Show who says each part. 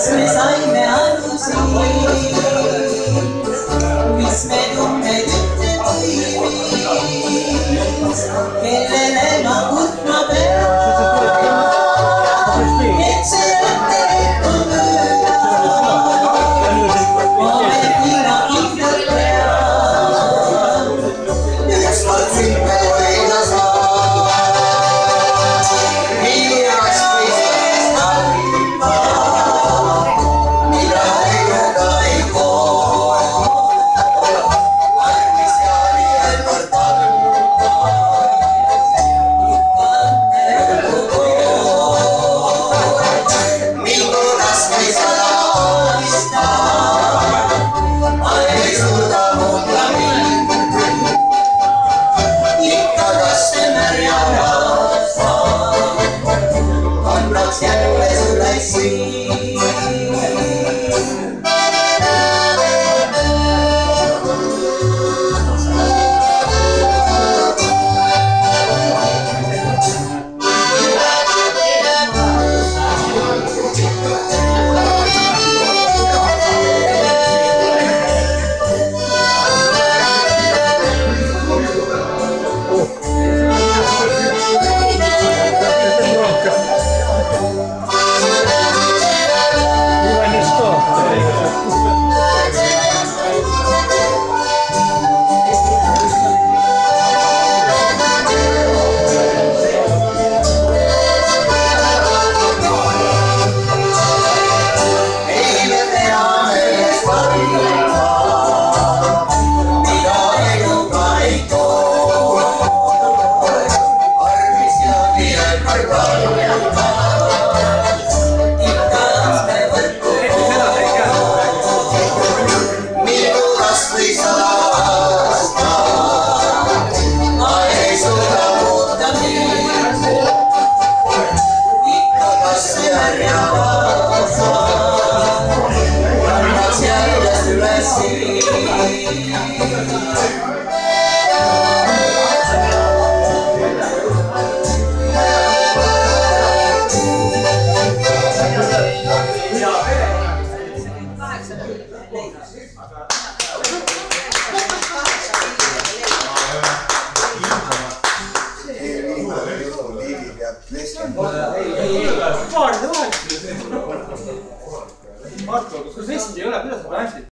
Speaker 1: Rasmesay me aruzi Biz me
Speaker 2: dumme dütte
Speaker 3: Marko, kas sa vestid ei ole, kuidas sa päästid?